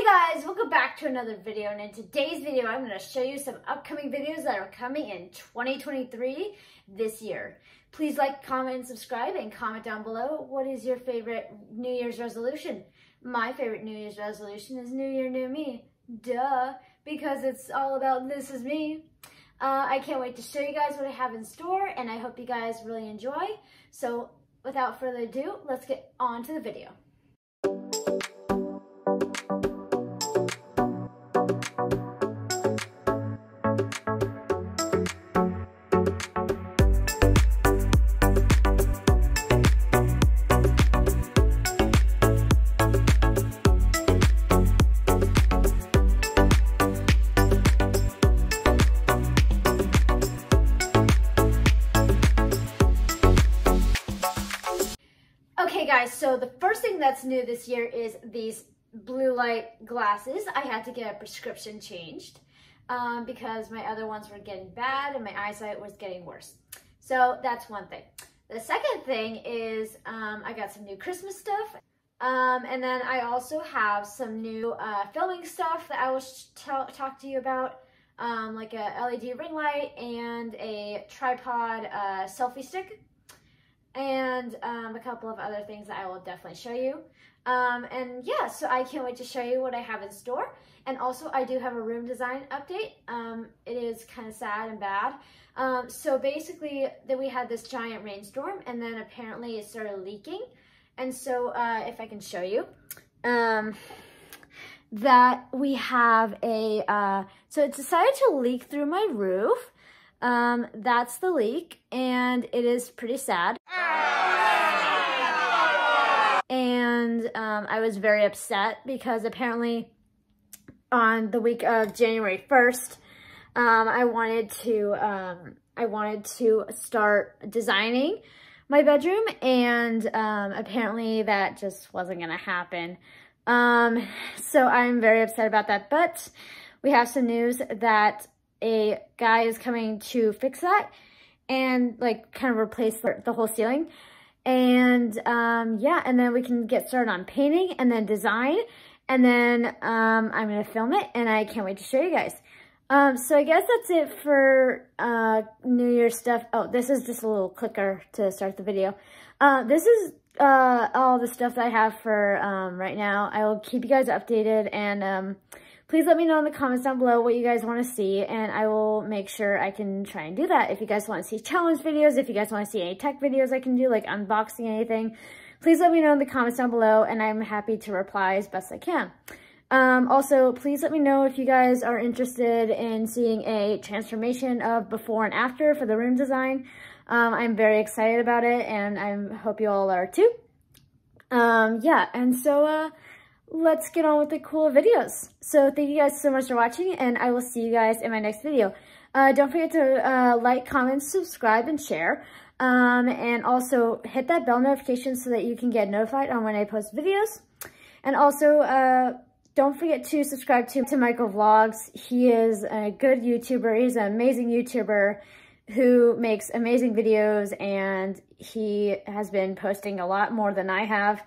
Hey guys, welcome back to another video and in today's video I'm going to show you some upcoming videos that are coming in 2023 this year. Please like, comment, and subscribe and comment down below what is your favorite New Year's resolution. My favorite New Year's resolution is New Year, New Me. Duh, because it's all about this is me. Uh, I can't wait to show you guys what I have in store and I hope you guys really enjoy. So without further ado, let's get on to the video. Guys, so the first thing that's new this year is these blue light glasses. I had to get a prescription changed um, because my other ones were getting bad and my eyesight was getting worse. So that's one thing. The second thing is um, I got some new Christmas stuff. Um, and then I also have some new uh, filming stuff that I will talk to you about, um, like a LED ring light and a tripod uh, selfie stick and um, a couple of other things that I will definitely show you. Um, and yeah, so I can't wait to show you what I have in store. And also I do have a room design update. Um, it is kind of sad and bad. Um, so basically that we had this giant rainstorm and then apparently it started leaking. And so uh, if I can show you, um, that we have a, uh, so it decided to leak through my roof. Um, that's the leak and it is pretty sad. And um, I was very upset because apparently on the week of January 1st, um, I wanted to, um, I wanted to start designing my bedroom and um, apparently that just wasn't gonna happen. Um, so I'm very upset about that, but we have some news that a guy is coming to fix that and like kind of replace the whole ceiling. And um, yeah, and then we can get started on painting and then design. And then um, I'm to film it and I can't wait to show you guys. Um, so I guess that's it for uh, New Year's stuff. Oh, this is just a little clicker to start the video. Uh, this is uh, all the stuff that I have for um, right now. I will keep you guys updated and um, please let me know in the comments down below what you guys want to see and I will make sure I can try and do that. If you guys want to see challenge videos, if you guys want to see any tech videos I can do, like unboxing anything, please let me know in the comments down below and I'm happy to reply as best I can. Um, also, please let me know if you guys are interested in seeing a transformation of before and after for the room design. Um, I'm very excited about it and I hope you all are too. Um, yeah, and so, uh, let's get on with the cool videos. So thank you guys so much for watching and I will see you guys in my next video. Uh, don't forget to uh, like, comment, subscribe, and share. Um, and also hit that bell notification so that you can get notified on when I post videos. And also, uh, don't forget to subscribe to, to Michael Vlogs. He is a good YouTuber. He's an amazing YouTuber who makes amazing videos and he has been posting a lot more than I have.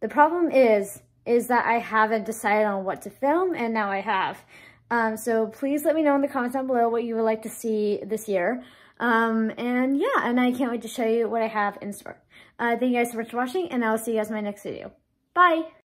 The problem is is that I haven't decided on what to film, and now I have. Um, so please let me know in the comments down below what you would like to see this year. Um, and yeah, and I can't wait to show you what I have in store. Uh, thank you guys so much for watching, and I will see you guys in my next video. Bye!